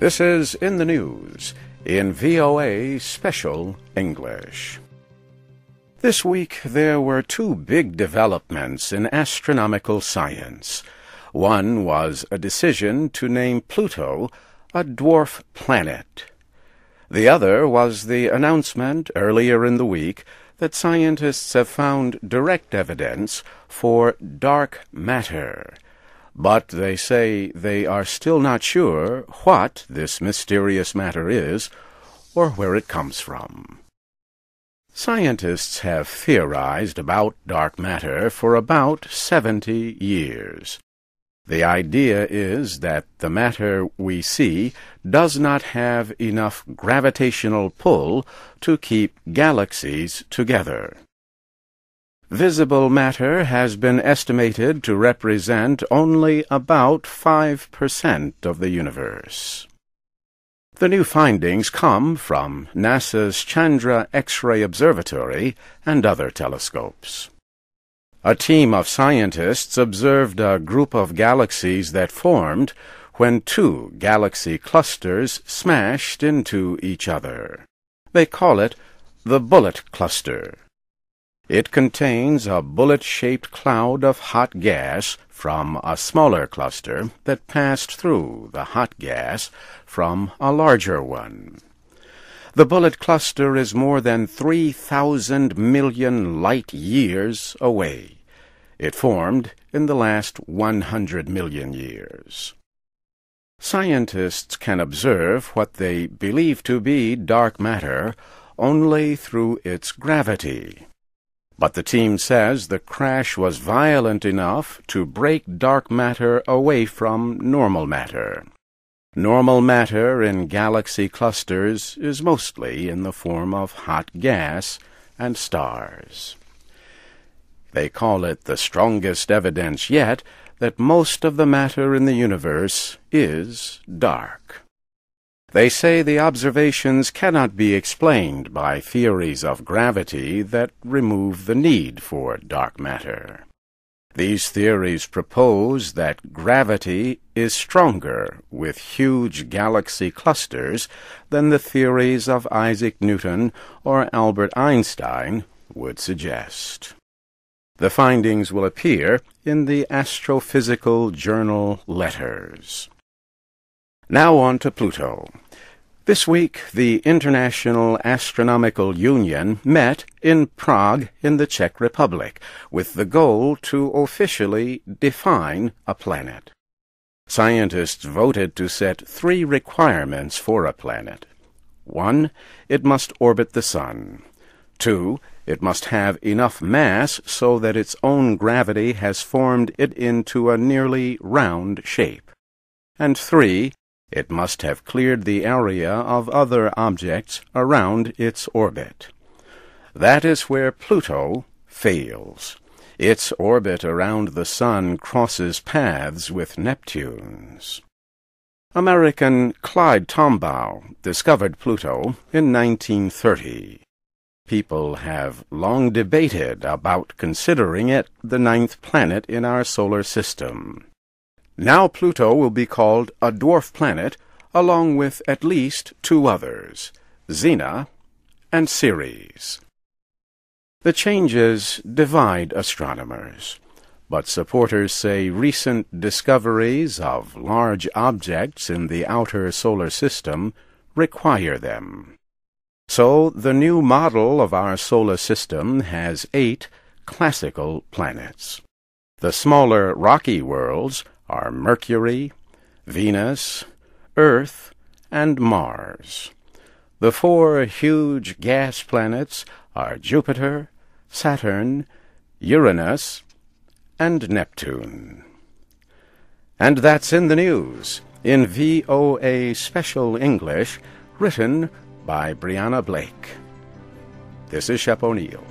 This is In the News in VOA Special English. This week there were two big developments in astronomical science. One was a decision to name Pluto a dwarf planet. The other was the announcement earlier in the week that scientists have found direct evidence for dark matter. But they say they are still not sure what this mysterious matter is or where it comes from. Scientists have theorized about dark matter for about seventy years. The idea is that the matter we see does not have enough gravitational pull to keep galaxies together. Visible matter has been estimated to represent only about 5% of the universe. The new findings come from NASA's Chandra X-ray Observatory and other telescopes. A team of scientists observed a group of galaxies that formed when two galaxy clusters smashed into each other. They call it the bullet cluster. It contains a bullet-shaped cloud of hot gas from a smaller cluster that passed through the hot gas from a larger one. The bullet cluster is more than 3,000 million light years away. It formed in the last 100 million years. Scientists can observe what they believe to be dark matter only through its gravity. But the team says the crash was violent enough to break dark matter away from normal matter. Normal matter in galaxy clusters is mostly in the form of hot gas and stars. They call it the strongest evidence yet that most of the matter in the universe is dark. They say the observations cannot be explained by theories of gravity that remove the need for dark matter. These theories propose that gravity is stronger with huge galaxy clusters than the theories of Isaac Newton or Albert Einstein would suggest. The findings will appear in the Astrophysical Journal Letters. Now on to Pluto. This week, the International Astronomical Union met in Prague in the Czech Republic with the goal to officially define a planet. Scientists voted to set three requirements for a planet. One, it must orbit the Sun. Two, it must have enough mass so that its own gravity has formed it into a nearly round shape. And three, it must have cleared the area of other objects around its orbit. That is where Pluto fails. Its orbit around the Sun crosses paths with Neptune's. American Clyde Tombaugh discovered Pluto in 1930. People have long debated about considering it the ninth planet in our solar system. Now Pluto will be called a dwarf planet along with at least two others, Xena and Ceres. The changes divide astronomers, but supporters say recent discoveries of large objects in the outer solar system require them. So the new model of our solar system has eight classical planets. The smaller rocky worlds are Mercury, Venus, Earth, and Mars. The four huge gas planets are Jupiter, Saturn, Uranus, and Neptune. And that's in the news, in VOA Special English, written by Brianna Blake. This is Shep O'Neal.